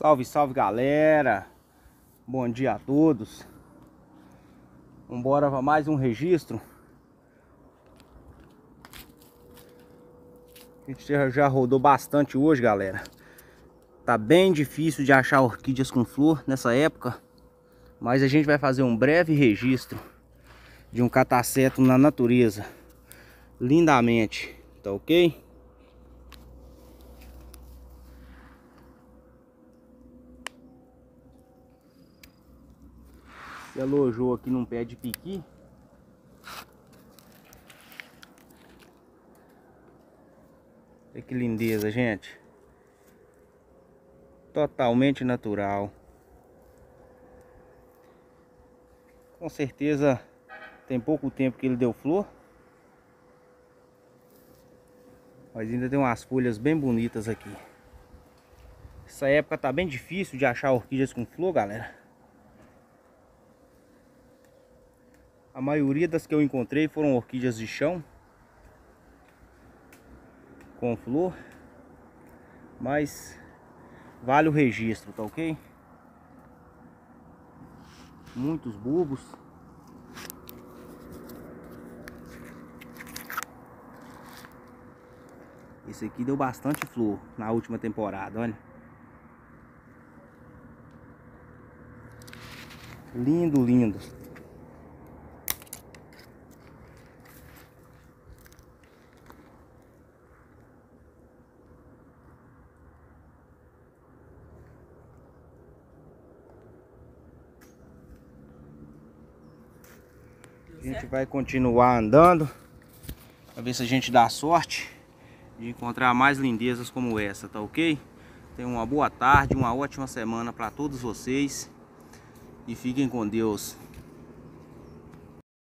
Salve, salve galera! Bom dia a todos! Vambora para mais um registro. A gente já rodou bastante hoje, galera. Tá bem difícil de achar orquídeas com flor nessa época. Mas a gente vai fazer um breve registro de um cataceto na natureza. Lindamente, tá ok? Se alojou aqui num pé de piqui. Olha que lindeza, gente. Totalmente natural. Com certeza tem pouco tempo que ele deu flor. Mas ainda tem umas folhas bem bonitas aqui. Essa época tá bem difícil de achar orquídeas com flor, galera. A maioria das que eu encontrei foram orquídeas de chão. Com flor. Mas vale o registro, tá ok? Muitos bulbos. Esse aqui deu bastante flor na última temporada, olha. Lindo, lindo. A gente vai continuar andando para ver se a gente dá sorte de encontrar mais lindezas como essa, tá ok? Tenham uma boa tarde, uma ótima semana para todos vocês e fiquem com Deus.